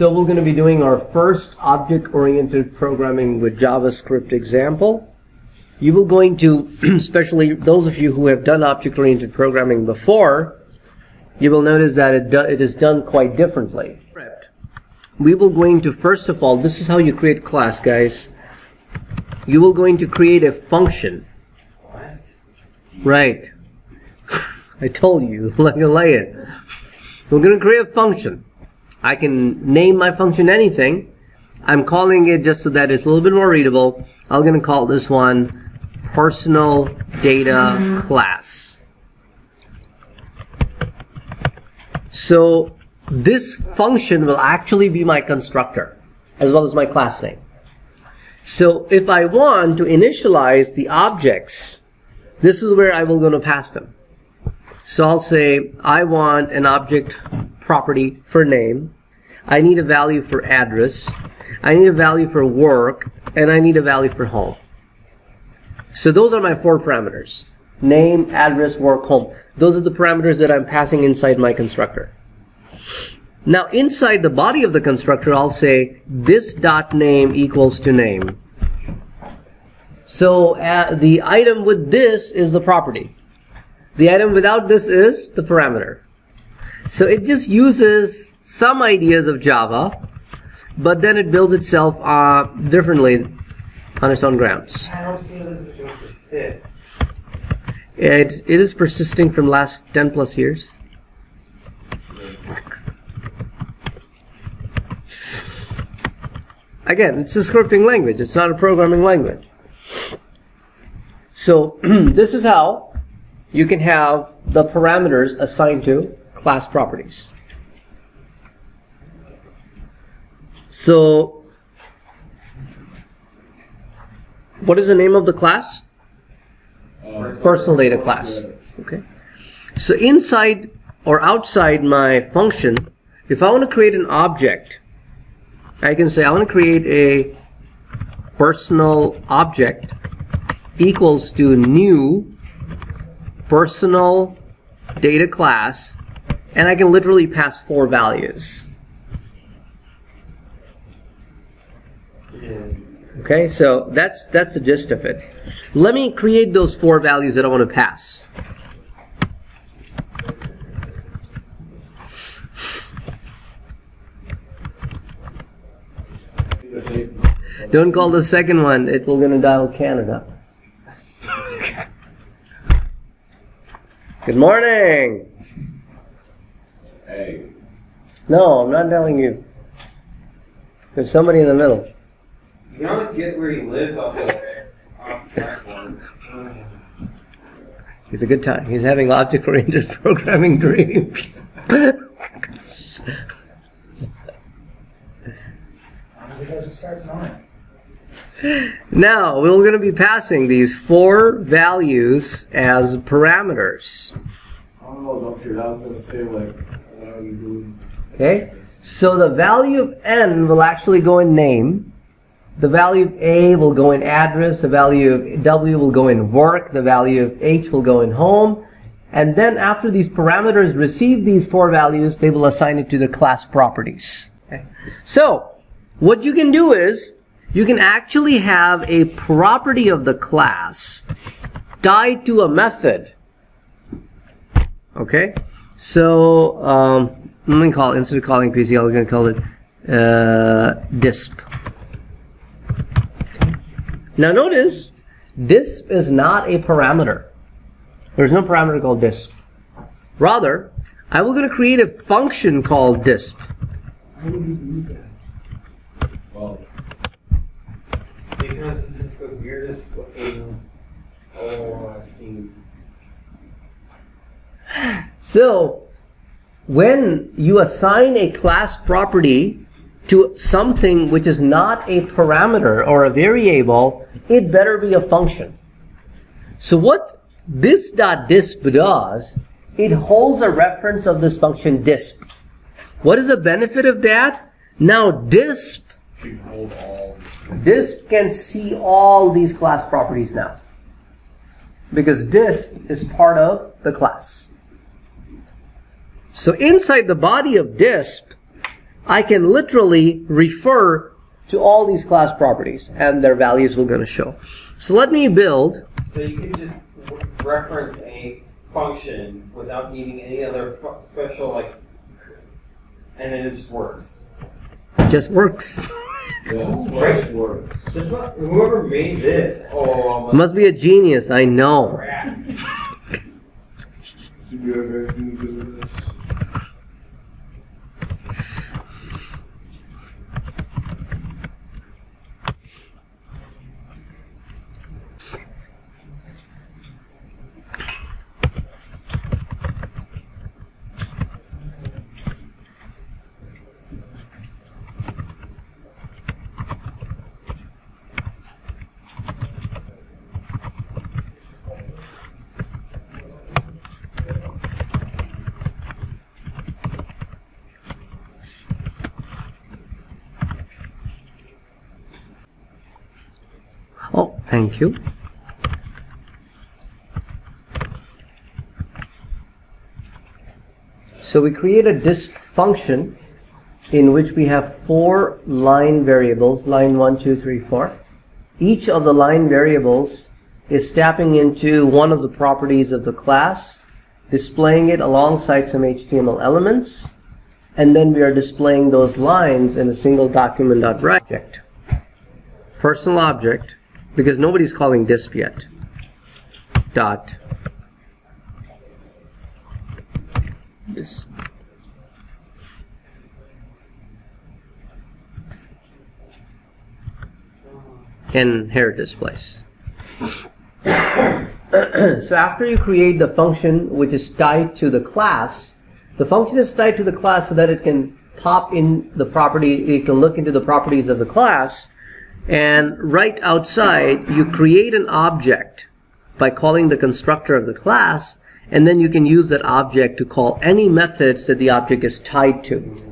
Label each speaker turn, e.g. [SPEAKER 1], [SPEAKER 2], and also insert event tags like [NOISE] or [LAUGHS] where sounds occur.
[SPEAKER 1] So we're going to be doing our first object-oriented programming with JavaScript example. You will going to, [CLEARS THROAT] especially those of you who have done object-oriented programming before, you will notice that it, it is done quite differently. We will going to, first of all, this is how you create class, guys. You will going to create a function. Right. [LAUGHS] I told you, [LAUGHS] like a lion. We're going to create a function. I can name my function anything. I'm calling it just so that it's a little bit more readable. I'm going to call this one personal data class. So this function will actually be my constructor as well as my class name. So if I want to initialize the objects, this is where I will going to pass them. So I'll say I want an object property for name. I need a value for address. I need a value for work. And I need a value for home. So those are my four parameters. Name, address, work, home. Those are the parameters that I'm passing inside my constructor. Now inside the body of the constructor, I'll say this dot name equals to name. So uh, the item with this is the property. The item without this is the parameter. So it just uses some ideas of Java, but then it builds itself uh, differently on its own grounds.
[SPEAKER 2] I don't see that it persist.
[SPEAKER 1] It, it is persisting from last 10 plus years. Again, it's a scripting language. It's not a programming language. So [CLEARS THROAT] this is how you can have the parameters assigned to class properties. So, what is the name of the class? Personal data class. Okay. So inside or outside my function, if I want to create an object, I can say I want to create a personal object equals to new personal data class and I can literally pass four values. Okay, so that's that's the gist of it. Let me create those four values that I want to pass. Don't call the second one, it will gonna dial Canada. [LAUGHS] Good morning!
[SPEAKER 3] Hey,
[SPEAKER 1] No, I'm not telling you. There's somebody in the middle.
[SPEAKER 2] You always get where he lives off the off the platform.
[SPEAKER 1] It's a good time. He's having object-oriented [LAUGHS] programming dreams. now, we're going to be passing these four values as parameters.
[SPEAKER 3] oh, doctor, I was gonna say like,
[SPEAKER 1] Okay? So the value of n will actually go in name. The value of a will go in address. The value of w will go in work. The value of h will go in home. And then after these parameters receive these four values, they will assign it to the class properties. Okay? So, what you can do is, you can actually have a property of the class tied to a method. Okay? So, um, let me call, instead of calling PCL, I'm going to call it uh, disp. Now notice, disp is not a parameter. There's no parameter called disp. Rather, I will going to create a function called disp.
[SPEAKER 3] Well,
[SPEAKER 2] Because is the weirdest looking.
[SPEAKER 1] So, when you assign a class property to something which is not a parameter or a variable, it better be a function. So what this dot disp does, it holds a reference of this function disp. What is the benefit of that? Now disp, disp can see all these class properties now. Because disp is part of the class. So inside the body of disp, I can literally refer to all these class properties and their values we're going to show. So let me build,
[SPEAKER 2] So you can just reference a function without needing any other special like, and then it just works.
[SPEAKER 1] just works.
[SPEAKER 3] Just words.
[SPEAKER 2] Just what, whoever made this, oh, I'm
[SPEAKER 1] Must be a genius, I know. Thank you. So we create a disp function in which we have four line variables, line one, two, three, four. Each of the line variables is tapping into one of the properties of the class, displaying it alongside some HTML elements, and then we are displaying those lines in a single document.write document.object. Personal object, because nobody's calling disp yet. Dot. Disp. And here displays. [CLEARS THROAT] so after you create the function which is tied to the class, the function is tied to the class so that it can pop in the property, it can look into the properties of the class, and right outside you create an object by calling the constructor of the class, and then you can use that object to call any methods that the object is tied to.